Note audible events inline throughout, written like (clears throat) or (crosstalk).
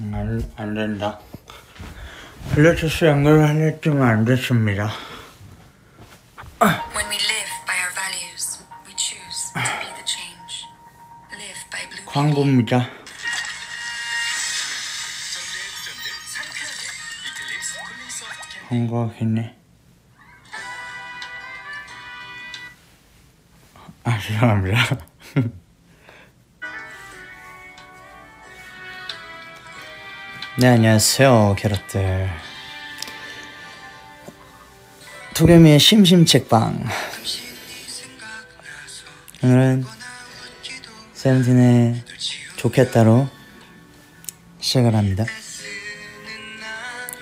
안, 안 된다. 블루투스 연결을 했지만 안 됐습니다. 광고입니다. 광고하겠네. 아, 죄송합니다. 네, 안녕하세요, 캐럿들. 도겸이의 심심책방. 오늘은 세븐틴의 좋겠다로 시작을 합니다.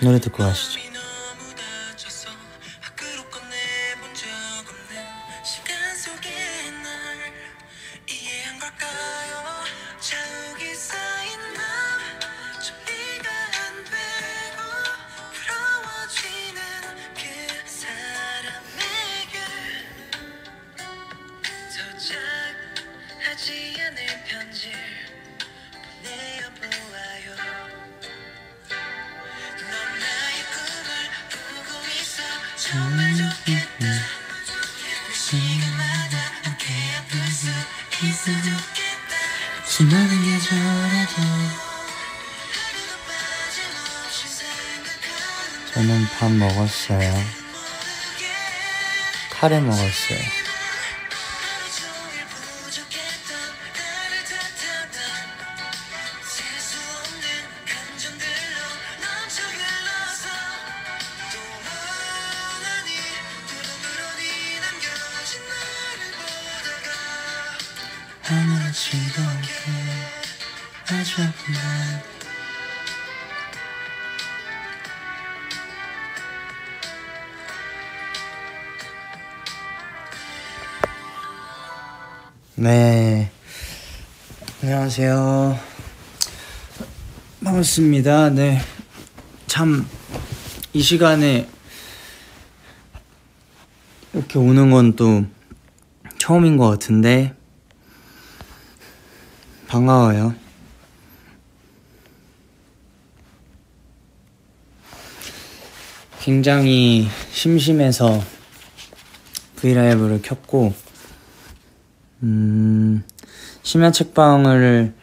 노래 듣고 가시죠. 수많은 계절에도 저는 밥 먹었어요. 카레 먹었어요. 안녕하세요. 반갑습니다. 네 참 이 시간에 이렇게 오는 건 또 처음인 것 같은데 반가워요. 굉장히 심심해서 브이라이브를 켰고, 음, 심야 책방을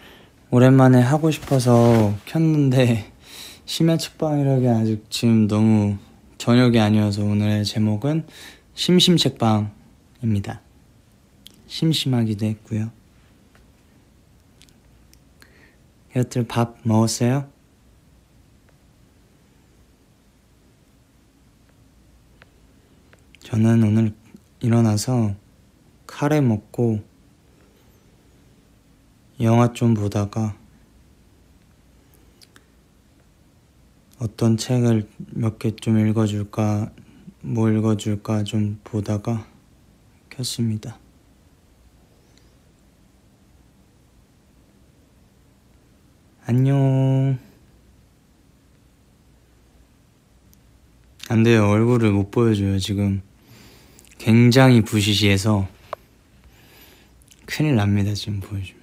오랜만에 하고 싶어서 켰는데, (laughs) 심야 책방이라기 아직 지금 너무 저녁이 아니어서 오늘의 제목은 심심 책방입니다. 심심하기도 했고요. 여러분들 밥 먹었어요? 저는 오늘 일어나서 카레 먹고 영화 좀 보다가 어떤 책을 몇 개 좀 읽어줄까, 뭐 읽어줄까 좀 보다가 켰습니다. 안녕. 안 돼요. 얼굴을 못 보여줘요. 지금 굉장히 부시시해서 큰일 납니다. 지금 보여주면.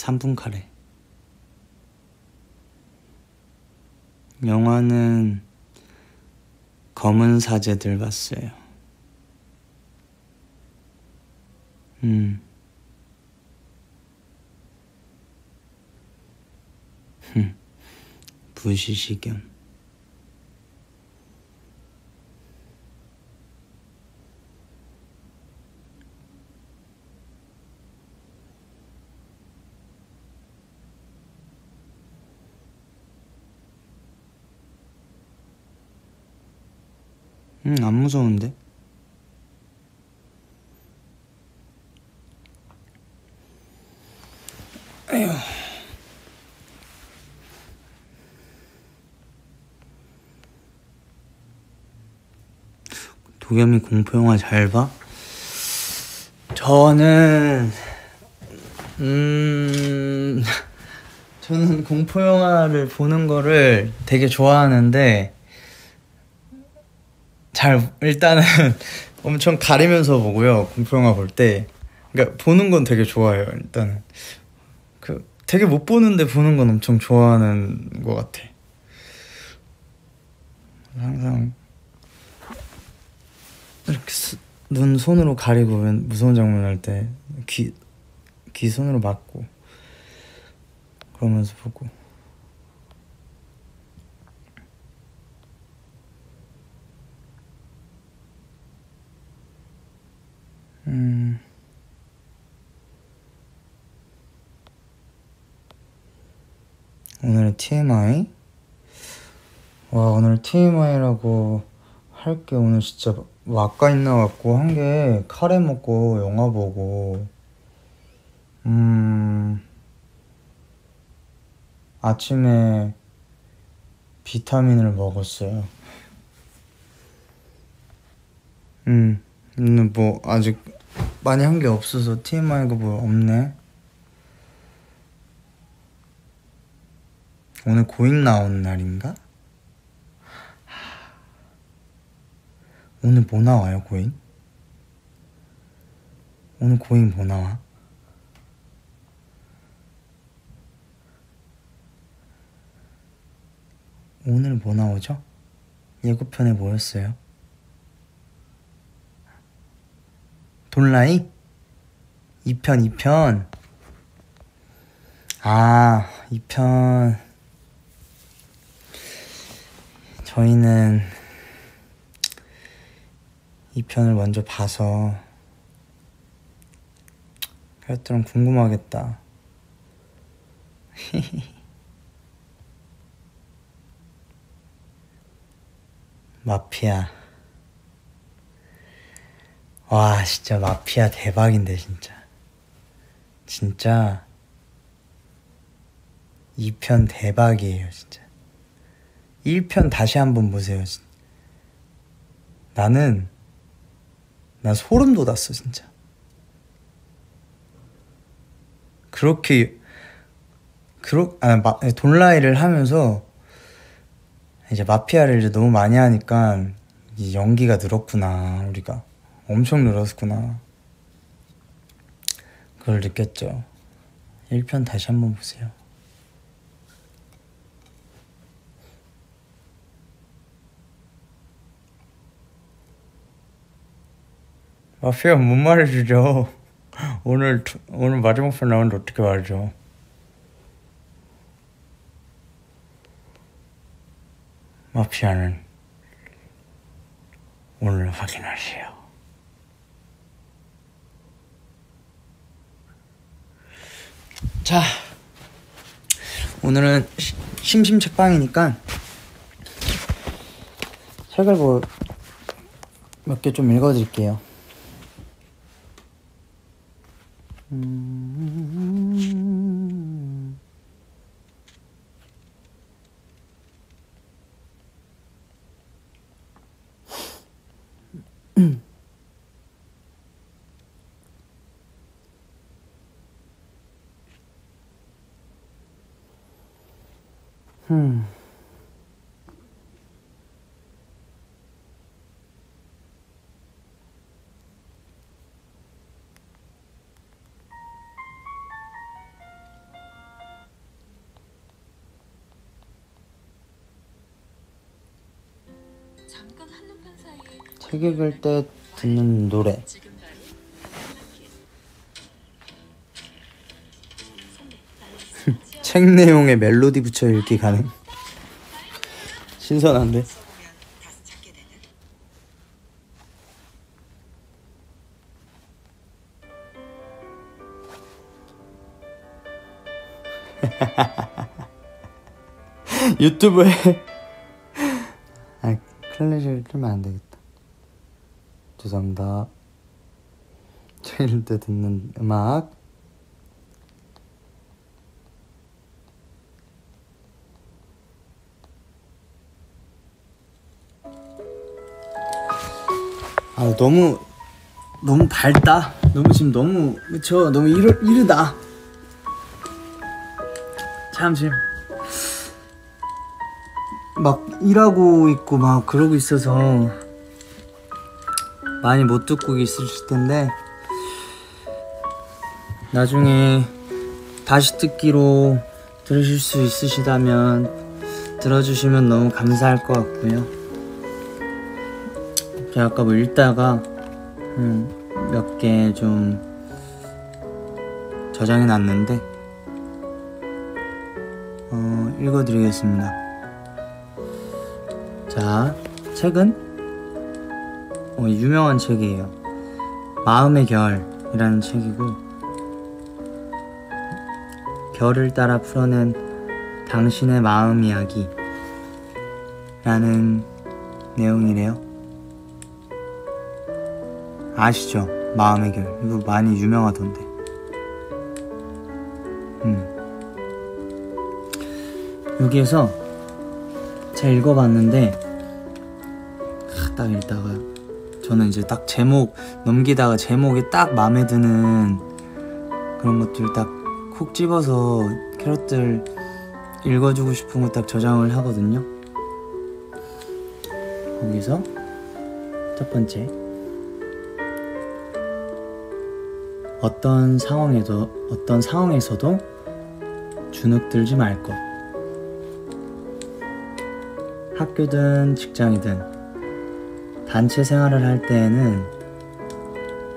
삼분 카레. 영화는 검은 사제들 봤어요. 음. 흠. 부시시견. 음, 안 무서운데? 에휴. 도겸이 공포영화 잘 봐? 저는 음, (laughs) 저는 공포 영화를 보는 거를 되게 좋아하는데 잘 일단은 (laughs) 엄청 가리면서 보고요. 공포 영화 볼 때. 그러니까 보는 건 되게 좋아해요. 일단은 그 되게 못 보는데 보는 건 엄청 좋아하는 것 같아. 항상 이렇게 스- 눈 손으로 가리고 웬- 무서운 장면 할 때 귀 귀 손으로 막고 그러면서 보고 오늘 TMI 와 오늘 TMI라고 할 게 오늘 진짜 와까 있나 갖고 한 게 카레 먹고 영화 보고 음 아침에 비타민을 먹었어요. 음, 음, 뭐 아직 많이 한 게 없어서 TMI가 뭐 없네. 오늘 고잉 나오는 날인가? 오늘 뭐 나와요, 고잉? 오늘 고잉 뭐 나와? 오늘 뭐 나오죠? 예고편에 뭐였어요? 돈라이? 2편, 2편. 아, 2편. 저희는 2편을 먼저 봐서 그랬더니 궁금하겠다. (laughs) 마피아. 와, 진짜 마피아 대박인데, 진짜. 진짜. 2편 대박이에요, 진짜. 1편 다시 한번 보세요. 나는, 나 소름 돋았어, 진짜. 그렇게, 그렇, 아, 마, 돈라이를 하면서, 이제 마피아를 이제 너무 많이 하니까 이 연기가 늘었구나 우리가 엄청 늘었구나 그걸 느꼈죠 1편 다시 한번 보세요 마피아 못 말해주죠 오늘 오늘 마지막 편 나오는데 어떻게 말해줘 마피아는 오늘 확인하세요. 자, 오늘은 시- 심심책방이니까 책을 뭐 몇 개 좀 읽어드릴게요. 음... 음. 읽을 때 듣는 노래. (laughs) 책 내용에 멜로디 붙여 읽기 가능. 신선한데? (laughs) 유튜브에 (laughs) 아 클래식을 틀면 안 되겠다. 죄송합니다. 책 읽을 때 듣는 음악. 아 너무 너무 밝다. 너무 지금 너무 그쵸 너무 이르 이르다. 참 지금 막 일하고 있고 막 그러고 있어서 많이 못 듣고 있으실 텐데 나중에 다시 듣기로 들으실 수 있으시다면 들어주시면 너무 감사할 것 같고요. 제가 아까 뭐 읽다가 몇 개 좀 저장해 놨는데 어, 읽어드리겠습니다. 자, 책은 어, 유명한 책이에요. 마음의 결이라는 책이고 결을 따라 풀어낸 당신의 마음 이야기 라는 내용이래요. 아시죠? 마음의 결. 이거 많이 유명하던데. 음. 여기에서 제가 읽어봤는데, 아, 딱 읽다가, 저는 이제 딱 제목 넘기다가 제목이 딱 마음에 드는 그런 것들 딱 콕 집어서 캐럿들 읽어주고 싶은 거 딱 저장을 하거든요. 거기서 첫 번째. 어떤 상황에도 어떤 상황에서도 주눅들지 말 것. 학교든 직장이든 단체 생활을 할 때에는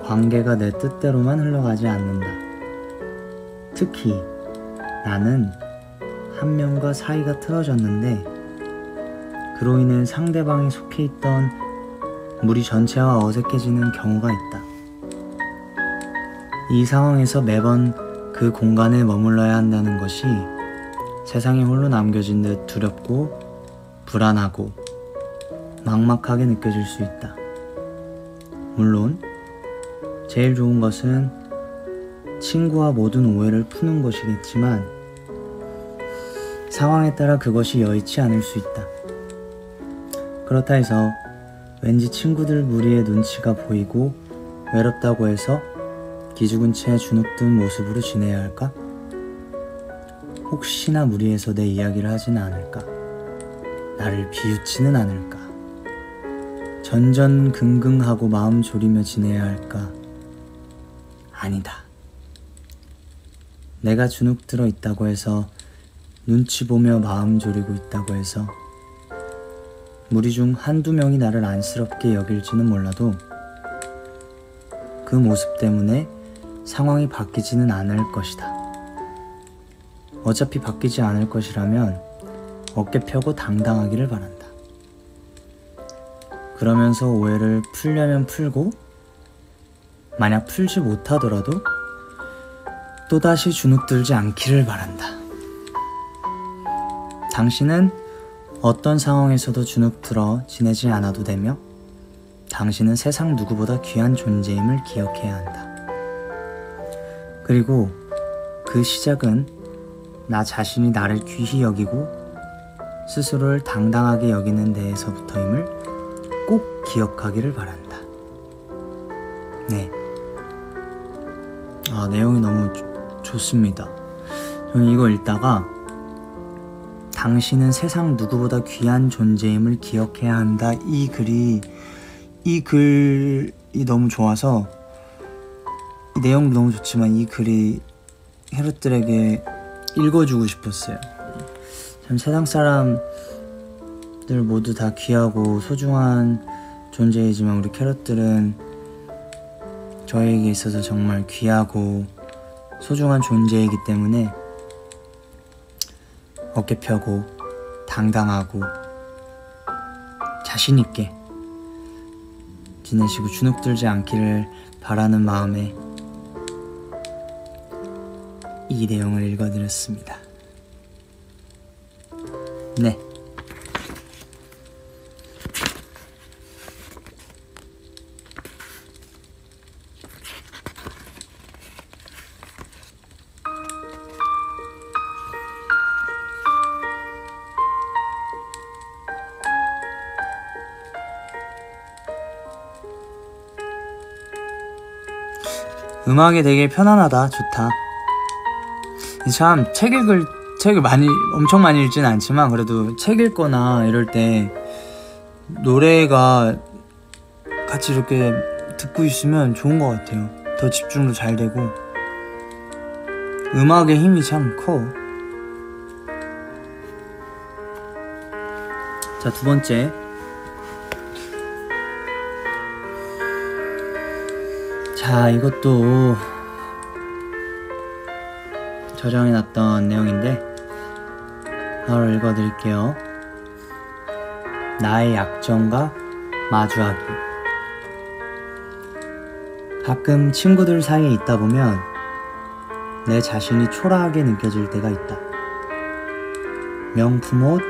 관계가 내 뜻대로만 흘러가지 않는다. 특히 나는 한 명과 사이가 틀어졌는데 그로 인해 상대방이 속해 있던 무리 전체와 어색해지는 경우가 있다. 이 상황에서 매번 그 공간에 머물러야 한다는 것이 세상에 홀로 남겨진 듯 두렵고 불안하고 막막하게 느껴질 수 있다. 물론 제일 좋은 것은 친구와 모든 오해를 푸는 것이겠지만 상황에 따라 그것이 여의치 않을 수 있다. 그렇다 해서 왠지 친구들 무리의 눈치가 보이고 외롭다고 해서 기죽은 채 주눅든 모습으로 지내야 할까? 혹시나 무리해서 내 이야기를 하지는 않을까? 나를 비웃지는 않을까? 전전긍긍하고 마음 졸이며 지내야 할까? 아니다. 내가 주눅 들어 있다고 해서 눈치 보며 마음 졸이고 있다고 해서 무리 중 한두 명이 나를 안쓰럽게 여길지는 몰라도 그 모습 때문에 상황이 바뀌지는 않을 것이다. 어차피 바뀌지 않을 것이라면 어깨 펴고 당당하기를 바란다. 그러면서 오해를 풀려면 풀고 만약 풀지 못하더라도 또다시 주눅들지 않기를 바란다. 당신은 어떤 상황에서도 주눅들어 지내지 않아도 되며 당신은 세상 누구보다 귀한 존재임을 기억해야 한다. 그리고 그 시작은 나 자신이 나를 귀히 여기고 스스로를 당당하게 여기는 데에서부터임을 꼭 기억하기를 바란다. 네. 아, 내용이 너무 조, 좋습니다. 저는 이거 읽다가 당신은 세상 누구보다 귀한 존재임을 기억해야 한다. 이 글이 이 글이 너무 좋아서 이 내용도 너무 좋지만 이 글이 헤롯들에게 읽어주고 싶었어요. 참 세상 사람 들 모두 다 귀하고 소중한 존재이지만 우리 캐럿들은 저에게 있어서 정말 귀하고 소중한 존재이기 때문에 어깨 펴고 당당하고 자신 있게 지내시고 주눅들지 않기를 바라는 마음에 이 내용을 읽어드렸습니다. 네. 음악이 되게 편안하다, 좋다. 참, 책 읽을, 책을 많이 엄청 많이 읽지는 않지만 그래도 책 읽거나 이럴 때 노래가 같이 이렇게 듣고 있으면 좋은 것 같아요. 더 집중도 잘 되고 음악의 힘이 참 커. 자, 두 번째. 자, 이것도 저장해 놨던 내용인데 바로 읽어 드릴게요. 나의 약점과 마주하기. 가끔 친구들 사이에 있다 보면 내 자신이 초라하게 느껴질 때가 있다. 명품 옷,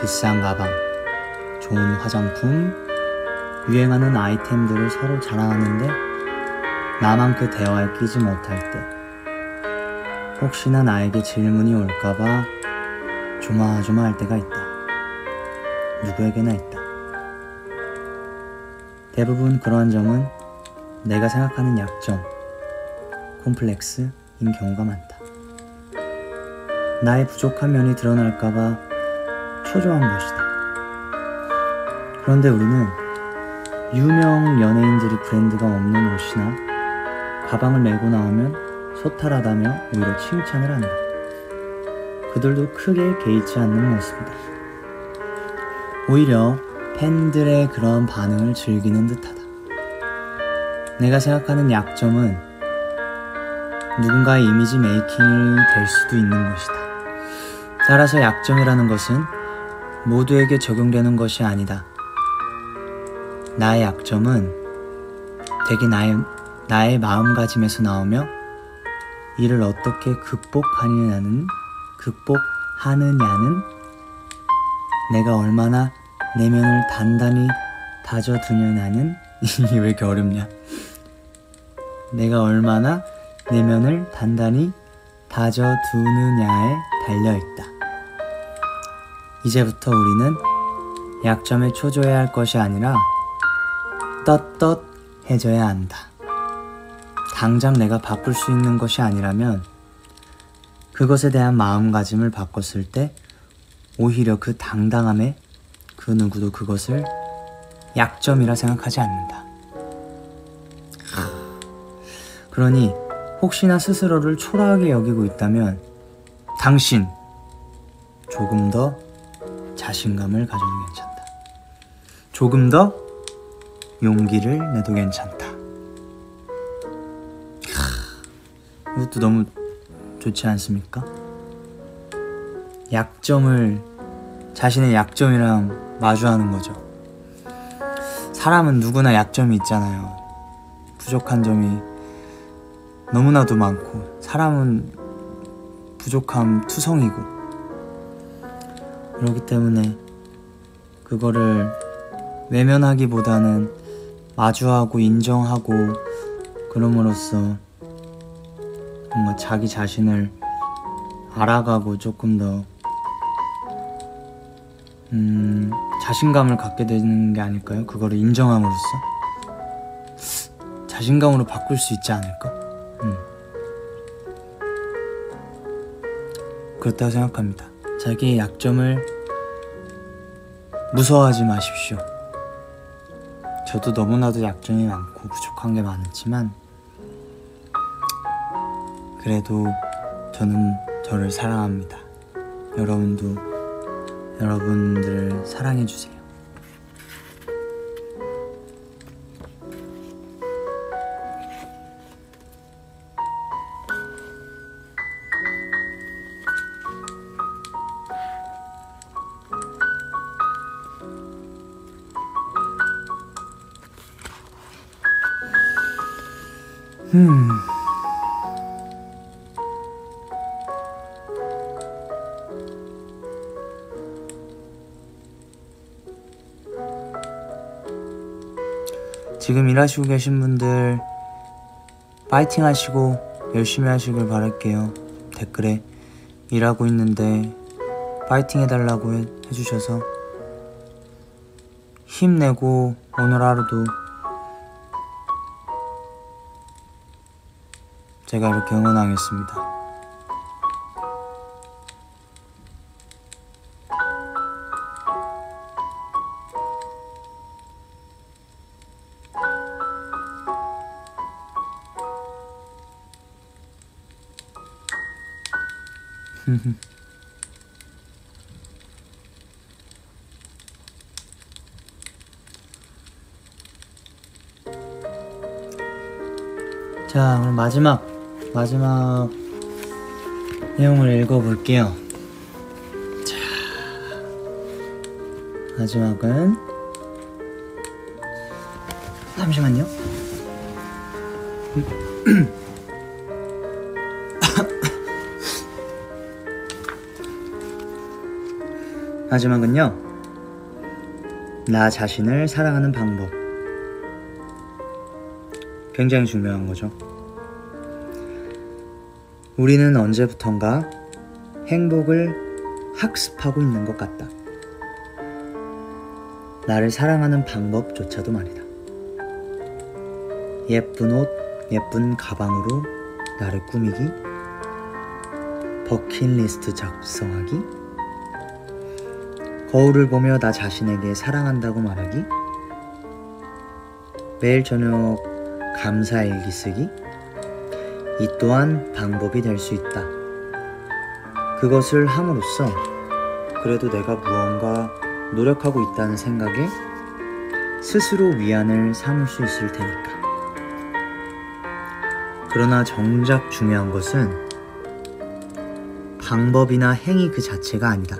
비싼 가방, 좋은 화장품, 유행하는 아이템들을 서로 자랑하는데 나만 그 대화에 끼지 못할 때 혹시나 나에게 질문이 올까봐 조마조마할 때가 있다. 누구에게나 있다. 대부분 그러한 점은 내가 생각하는 약점, 콤플렉스인 경우가 많다. 나의 부족한 면이 드러날까봐 초조한 것이다. 그런데 우리는 유명 연예인들이 브랜드가 없는 옷이나 가방을 메고 나오면 소탈하다며 오히려 칭찬을 한다. 그들도 크게 개의치 않는 모습이다. 오히려 팬들의 그런 반응을 즐기는 듯하다. 내가 생각하는 약점은 누군가의 이미지 메이킹이 될 수도 있는 것이다. 따라서 약점이라는 것은 모두에게 적용되는 것이 아니다. 나의 약점은 되게 나의, 나의 마음가짐에서 나오며 이를 어떻게 극복하느냐는, 극복하느냐는 내가 얼마나 내면을 단단히 다져두느냐는 (laughs) 이게 왜 이렇게 어렵냐? 내가 얼마나 내면을 단단히 다져두느냐에 달려있다. 이제부터 우리는 약점에 초조해야 할 것이 아니라 떳떳해져야 한다. 당장 내가 바꿀 수 있는 것이 아니라면 그것에 대한 마음가짐을 바꿨을 때 오히려 그 당당함에 그 누구도 그것을 약점이라 생각하지 않는다. 그러니 혹시나 스스로를 초라하게 여기고 있다면 당신 조금 더 자신감을 가져도 괜찮다. 조금 더 용기를 내도 괜찮다. 이것도 너무 좋지 않습니까? 약점을 자신의 약점이랑 마주하는 거죠. 사람은 누구나 약점이 있잖아요. 부족한 점이 너무나도 많고 사람은 부족함 투성이고 그렇기 때문에 그거를 외면하기보다는 마주하고 인정하고 그럼으로써 뭔가 자기 자신을 알아가고 조금 더 음, 자신감을 갖게 되는 게 아닐까요? 그거를 인정함으로써 자신감으로 바꿀 수 있지 않을까? 음. 그렇다고 생각합니다. 자기의 약점을 무서워하지 마십시오. 저도 너무나도 약점이 많고 부족한 게 많았지만 그래도 저는 저를 사랑합니다. 여러분도 여러분들 사랑해주세요. 음. 지금 일하시고 계신 분들 파이팅 하시고 열심히 하시길 바랄게요. 댓글에 일하고 있는데 파이팅 해달라고 해, 해주셔서 힘내고 오늘 하루도 제가 이렇게 응원하겠습니다. (laughs) 자, 오늘 마지막 마지막 내용을 읽어볼게요. 자, 마지막은 잠시만요. (clears throat) 마지막은요. 나 자신을 사랑하는 방법. 굉장히 중요한 거죠. 우리는 언제부턴가 행복을 학습하고 있는 것 같다. 나를 사랑하는 방법조차도 말이다. 예쁜 옷, 예쁜 가방으로 나를 꾸미기, 버킷리스트 작성하기, 거울을 보며 나 자신에게 사랑한다고 말하기, 매일 저녁 감사 일기 쓰기, 이 또한 방법이 될 수 있다. 그것을 함으로써 그래도 내가 무언가 노력하고 있다는 생각에 스스로 위안을 삼을 수 있을 테니까. 그러나 정작 중요한 것은 방법이나 행위 그 자체가 아니다.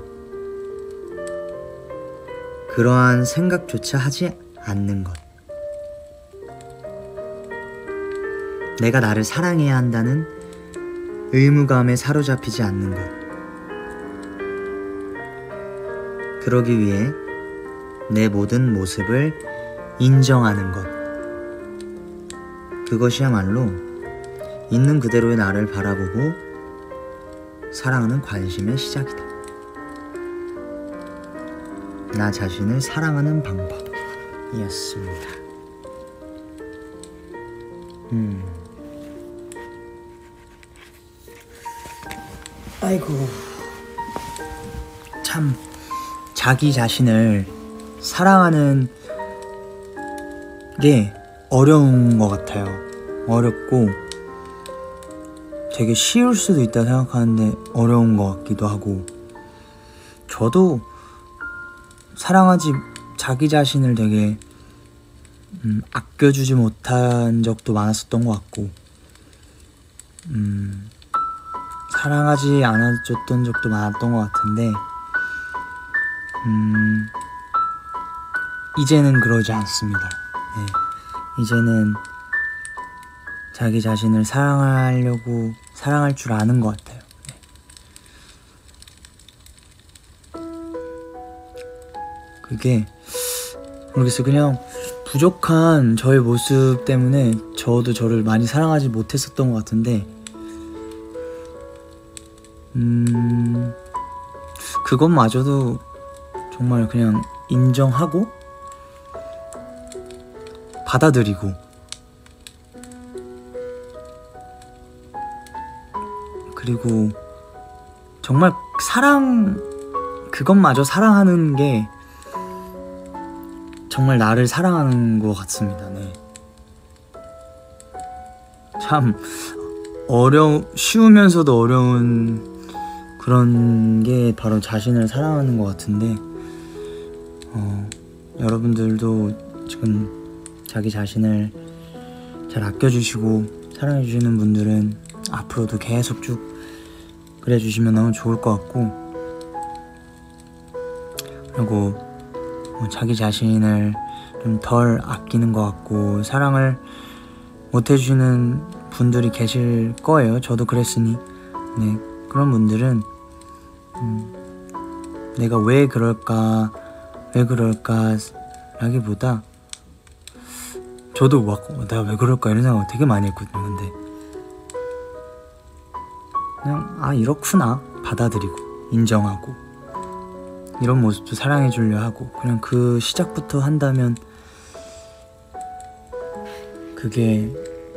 그러한 생각조차 하지 않는 것. 내가 나를 사랑해야 한다는 의무감에 사로잡히지 않는 것. 그러기 위해 내 모든 모습을 인정하는 것. 그것이야말로 있는 그대로의 나를 바라보고 사랑하는 관심의 시작이다. 나 자신을 사랑하는 방법이었습니다. 음. 아이고. 참, 자기 자신을 사랑하는 게 어려운 것 같아요. 어렵고 되게 쉬울 수도 있다 생각하는데 어려운 것 같기도 하고 저도 사랑하지 자기 자신을 되게 음, 아껴주지 못한 적도 많았었던 것 같고 음, 사랑하지 않아줬던 적도 많았던 것 같은데 음, 이제는 그러지 않습니다. 네, 이제는 자기 자신을 사랑하려고 사랑할 줄 아는 것 같아요. 그게 모르겠어요. 그냥 부족한 저의 모습 때문에 저도 저를 많이 사랑하지 못했었던 것 같은데, 음, 그것마저도 정말 그냥 인정하고 받아들이고 그리고 정말 사랑 그것마저 사랑하는 게 정말 나를 사랑하는 것 같습니다. 네. 참 어려 쉬우면서도 어려운 그런 게 바로 자신을 사랑하는 것 같은데 어, 여러분들도 지금 자기 자신을 잘 아껴주시고 사랑해주시는 분들은 앞으로도 계속 쭉 그래주시면 너무 좋을 것 같고 그리고 뭐 자기 자신을 좀 덜 아끼는 것 같고 사랑을 못 해주시는 분들이 계실 거예요. 저도 그랬으니 네 그런 분들은 음, 내가 왜 그럴까 왜 그럴까 라기보다 저도 막 어, 내가 왜 그럴까 이런 생각 되게 많이 했거든요. 근데 그냥 아 이렇구나 받아들이고 인정하고 이런 모습도 사랑해 주려 하고 그냥 그 시작부터 한다면 그게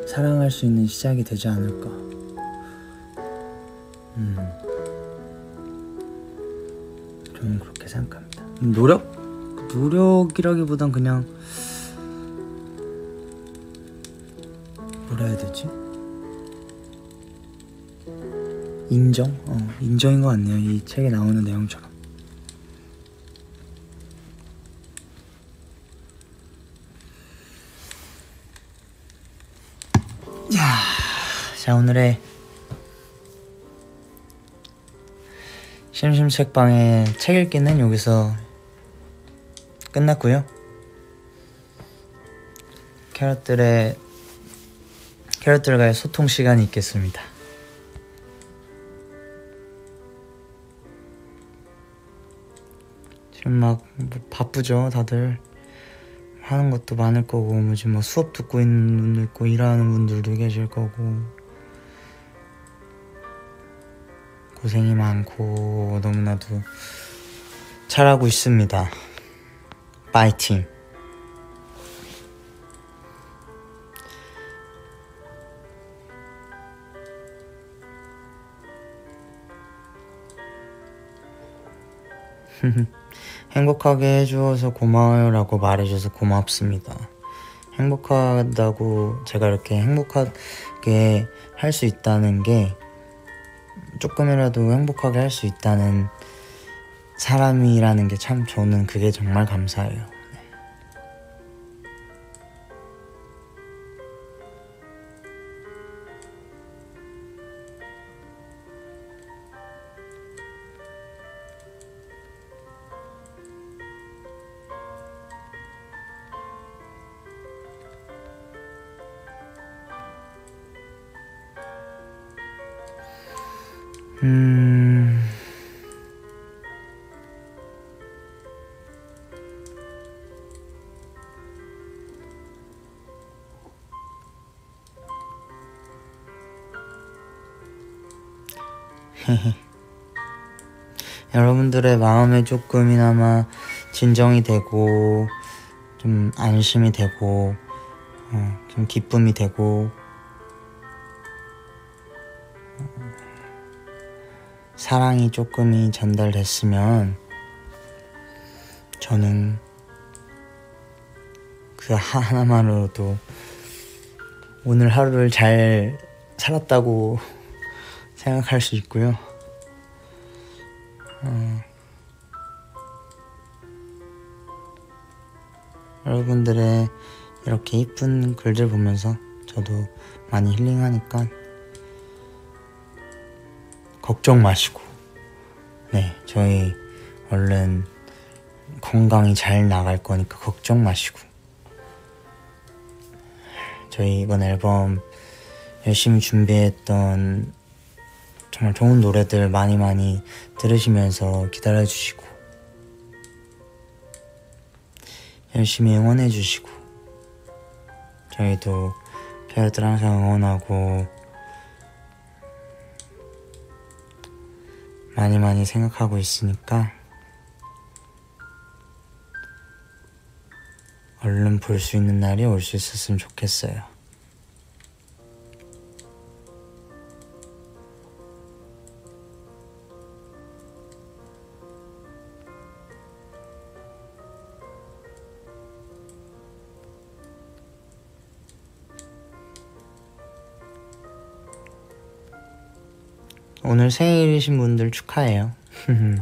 사랑할 수 있는 시작이 되지 않을까 음 저는 그렇게 생각합니다 노력 노력이라기보단 그냥 뭐라 해야 되지 인정? 어, 인정인 것 같네요. 이 책에 나오는 내용처럼. 야, 자 오늘의 심심 책방의 책 읽기는 여기서 끝났고요. 캐럿들의 캐럿들과의 소통 시간이 있겠습니다. 지금 막 뭐 바쁘죠, 다들. 하는 것도 많을 거고, 뭐 지금 뭐 수업 듣고 있는 분도 있고, 일하는 분들도 계실 거고. 고생이 많고, 너무나도 잘하고 있습니다. 파이팅! (laughs) 행복하게 해주어서 고마워요 라고 말해줘서 고맙습니다. 행복하다고 제가 이렇게 행복하게 할 수 있다는 게 조금이라도 행복하게 할 수 있다는 사람이라는 게 참 저는 그게 정말 감사해요. 음. (laughs) 여러분들의 마음에 조금이나마 진정이 되고 좀 안심이 되고 어, 좀 기쁨이 되고 사랑이 조금이 전달됐으면 저는 그 하나만으로도 오늘 하루를 잘 살았다고 생각할 수 있고요. 어, 여러분들의 이렇게 이쁜 글들 보면서 저도 많이 힐링하니까 걱정 마시고. 네 저희 얼른 건강히 잘 나갈 거니까 걱정 마시고. 저희 이번 앨범 열심히 준비했던 정말 좋은 노래들 많이 많이 들으시면서 기다려 주시고 열심히 응원해 주시고 저희도 배우들 항상 응원하고 많이 많이 생각하고 있으니까 얼른 볼 수 있는 날이 올 수 있었으면 좋겠어요. 오늘 생일이신 분들 축하해요. (laughs)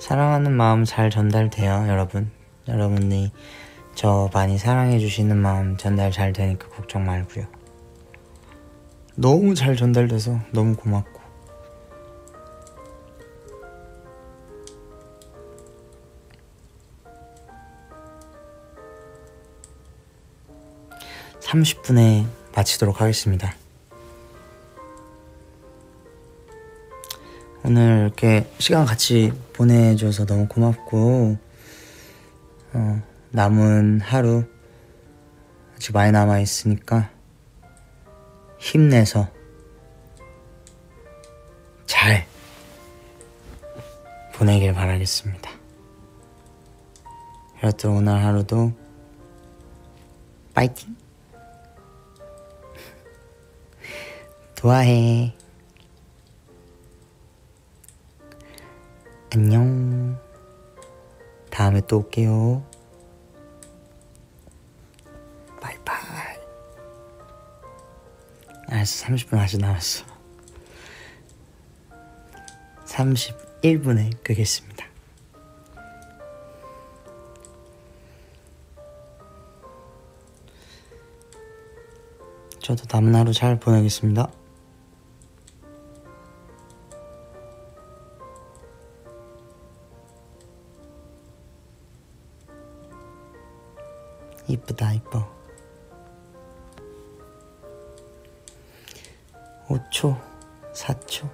사랑하는 마음 잘 전달돼요, 여러분. 여러분이 저 많이 사랑해 주시는 마음 전달 잘 되니까 걱정 말고요. 너무 잘 전달돼서 너무 고맙고. 삼십 분에 마치도록 하겠습니다. 오늘 이렇게 시간 같이 보내줘서 너무 고맙고 어, 남은 하루 아직 많이 남아 있으니까 힘내서 잘 보내길 바라겠습니다. 여러분 오늘 하루도 파이팅! 좋아해. 안녕. 다음에 또 올게요. 바이바이. 알았어, 30분 아직 남았어. 31분에 끄겠습니다. 저도 남은 하루 잘 보내겠습니다. 이쁘다 이뻐. 5초 4초.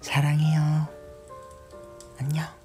사랑해요. 안녕.